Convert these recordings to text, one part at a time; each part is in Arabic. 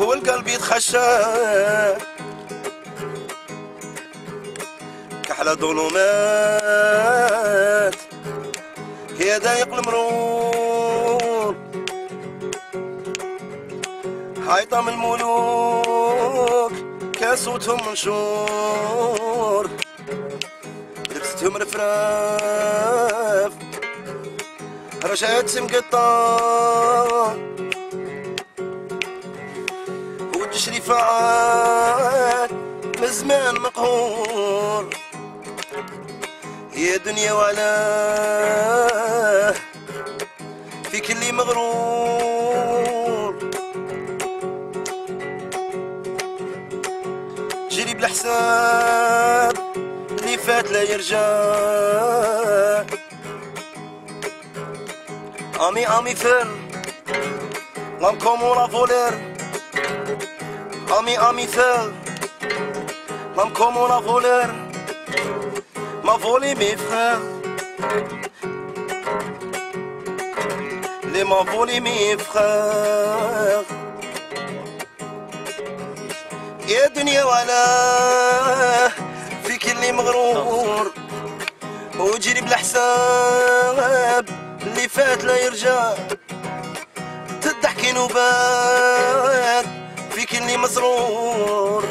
هو القلب يتخشى. كحلى ظلمات يا ضايق المرور. حيطم الملوك. كاسوتهم منشور. لبستهم رفراف. رجعت مقطع وجه عاد من زمان مقهور. يا دنيا وعلى في كل مغرور. جري بالحساب اللي فات لا يرجع. آمي آمي فين؟ لام كومون فولير. امي امي فين لام كومون فولير m'a volé mes frères. Les m'a volé mes frères. يا دنيا ولا فيك اللي مغرور وجري بالحساب اللي فات لا يرجع تضحكي نوبات فيك اللي مسرور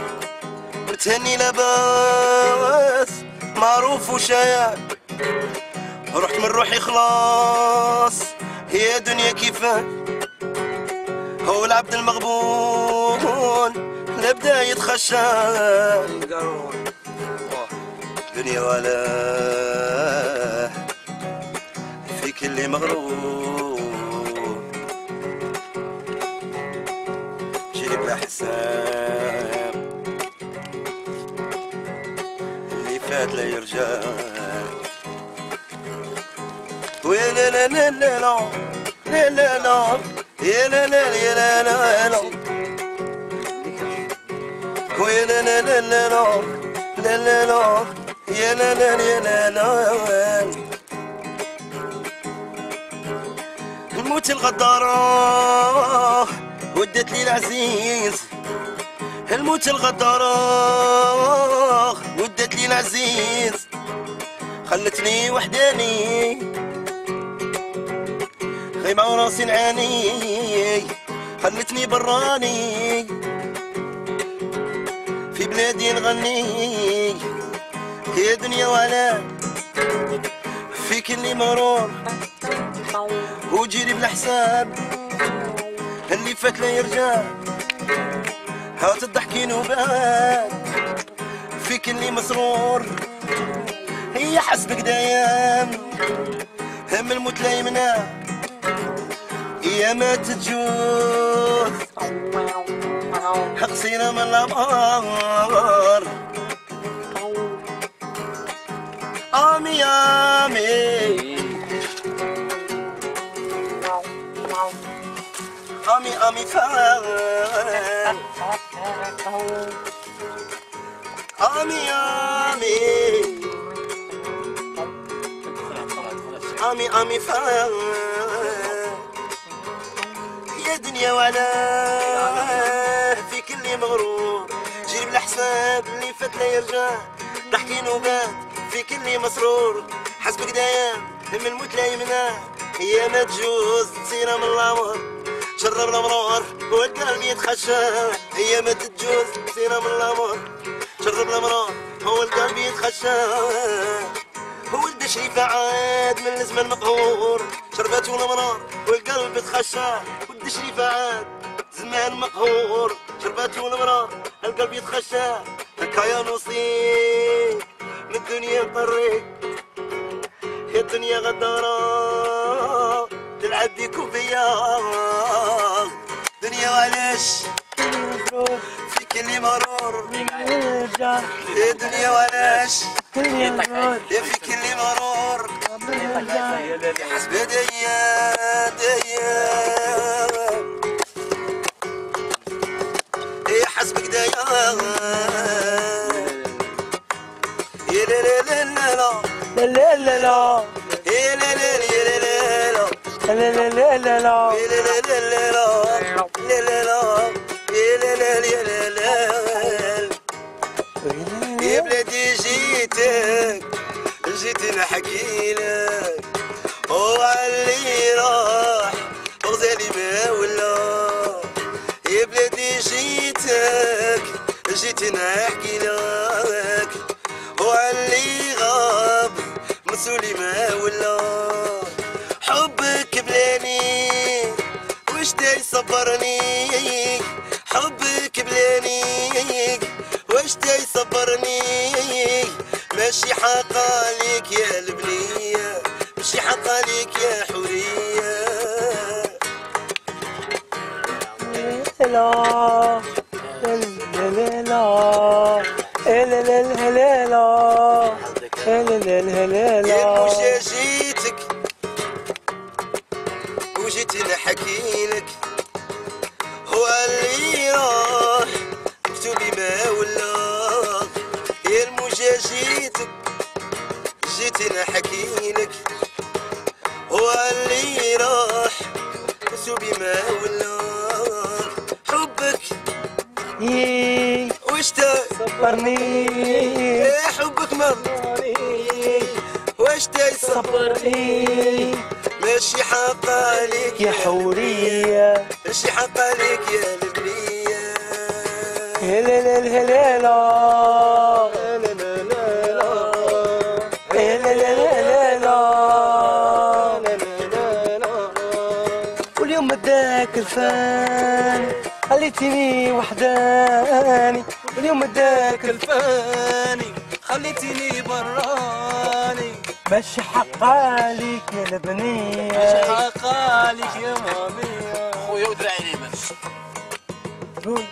متهني لاباس معروف وشايع. رحت من روحي خلاص هي دنيا كيفك هو العبد المغبون لبدا يتخشى. دنيا ولا فيك اللي مغرور. الحساب اللي فات لا يرجع ويا لا لا لا لا لا لا لا يا لا لا يا لا لا لا ويا لا لا لا لا لا لا لا لا يا لا لا يا لا لا الموت الغدارة ودت لي العزيز الموت الغدارة. ودت لي العزيز خلتني وحداني. غيمة وراسي نعاني خلتني براني. في بلادي نغني يا دنيا ولا في كل مرور وجيري بالحساب اللي فات لا يرجع. هات الضحكي نوبات في كل مسرور هي حسبك دايم هم الموت لا يمنع يا ما تجوز. قصيرة من الأمار آمي آمي. آمي آمي فان آمي آمي آمي آمي فان يا دنيا ولا في كل مغرور. جيب الحساب اللي فات لا يرجع. ضحكي نوبات في كل مسرور. حسبك دايم هم الموت لا يمنع. هي ما تجوز تصير من العمر شرب الأمرار والقلب يتخشى. هي ما تجوز تصير من الامر شرب الأمرار هو القلب يتخشى. هو الدشري عاد من الزمن مقهور. شربت الأمرار والقلب يتخشى. والدشري عاد زمان مقهور. شربت الأمرار القلب يتخشى. هكايا نصيب من الدنيا طريق. يا الدنيا غدارة. تلعب بيكم فيا دنيا وعلاش؟ في كل مرور. يا دنيا وعلاش؟ يا في كل مرور. حسب ديا ديا. يا حسبك ديا. يا لا لا لا. لا لا لا لا. يا بلادي جيتك جيت نحكي لك. وعلي راح وغزالي ما ولا. يا بلادي جيتك جيت نحكي بلاني وش دا يصبرني حبك بلاني وش دا يصبرني ماشي حق عليك يا البنية ماشي حق عليك يا حورية. لا لا لا لا وجيت نحكي لك. هو اللي راح مكتوبي ما ولا. يا المشا جيتك جيت نحكي لك. هو اللي راح مكتوبي ما ولا. حبك. وش تا؟ صبرني. إيه حبك ما واش تا يصبر صبرني ماشي حق عليك يا حورية شي حبة لك يا لبنية هلال الهلالا الفان خليتني وحداني اليوم داك الفاني خليتني براني باش حقا ليك البنية. باش حقا ليك يا مامي خويا ودراعي ليبان قول.